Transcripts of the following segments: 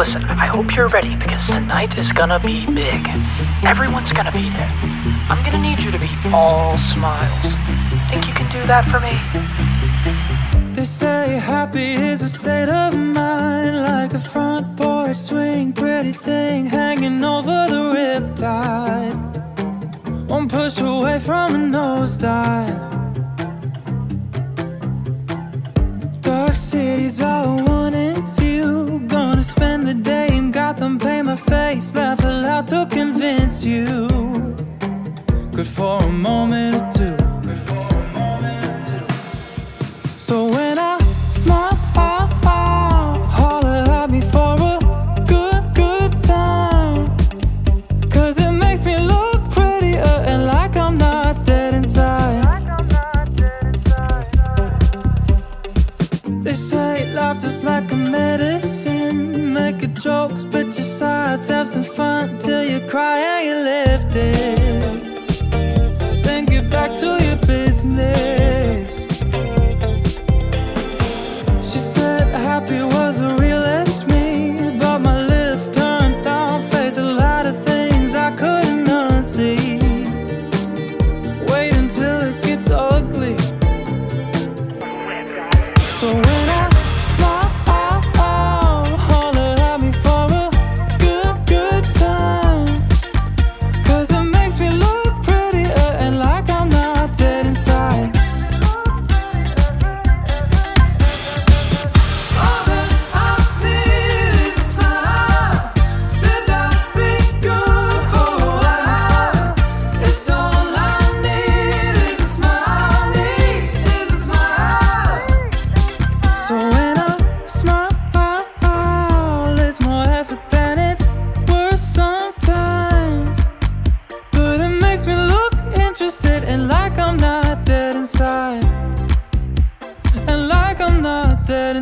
Listen, I hope you're ready because tonight is gonna be big. Everyone's gonna be there. I'm gonna need you to be all smiles. Think you can do that for me? They say happy is a state of mind Like a front porch swing, pretty thing Hanging over the riptide One push away from a nosedive Dark cities all view Gonna spend the day in Gotham, paint my face Laugh aloud to convince you. Good for a moment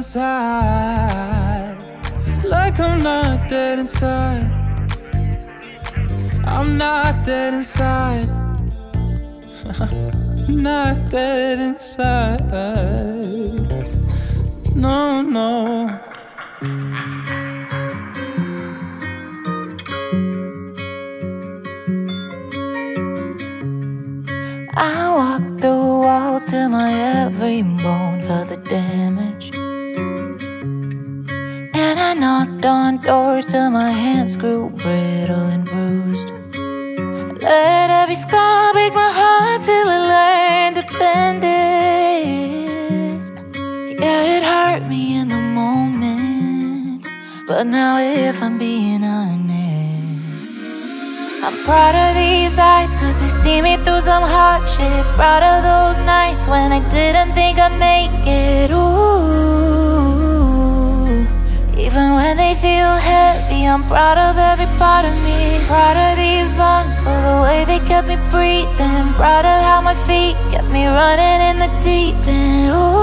inside. Like I'm not dead inside. I'm not dead inside. not dead inside. No, no. I walk through walls till my every bone felt the damage. And I knocked on doors till my hands grew brittle and bruised. Let every scar break my heart till I learned to bend it. Yeah, it hurt me in the moment. But now, if I'm being honest, I'm proud of these eyes cause they see me through some hardship Proud of those nights when I didn't think I'd make it Ooh feel heavy. I'm proud of every part of me. Proud of these lungs for the way they kept me breathing. Proud of how my feet kept me running in the deep end. Ooh.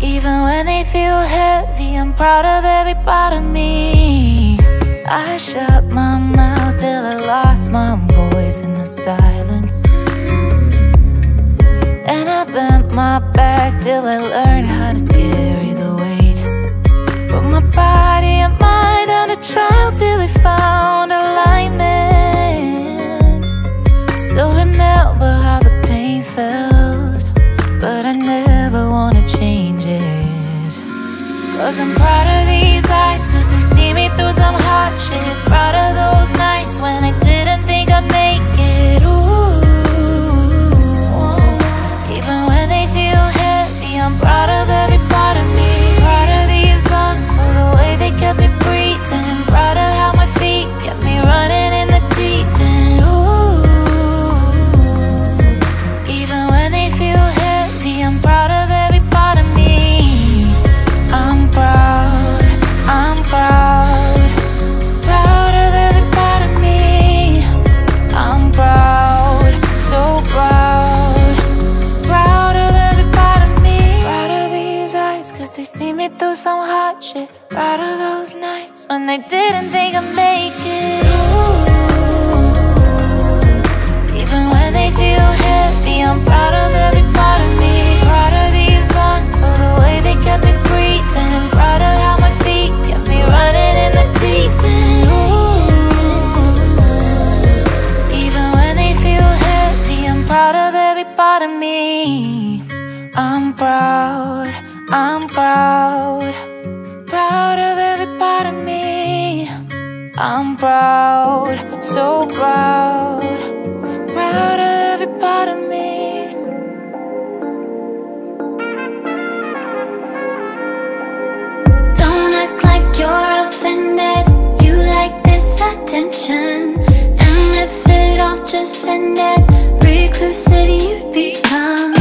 Even when they feel heavy I'm proud of every part of me. I shut my mouth till I lost my voice in the silence. And I bent my back till I learned I'm proud of every part of me I'm proud, I'm proud, proud of every part of me. I'm proud, so proud, proud of every part of me. Proud of these eyes, cause they see me through some hard shit. Proud of those nights when they didn't think I'd make it. Ooh. Even when they feel heavy, I'm proud of every I'm proud, I'm proud, proud of every part of me. I'm proud, so proud, proud of every part of me. Don't act like you're offended. You like this attention. And if it all just ended, recluse you'd become.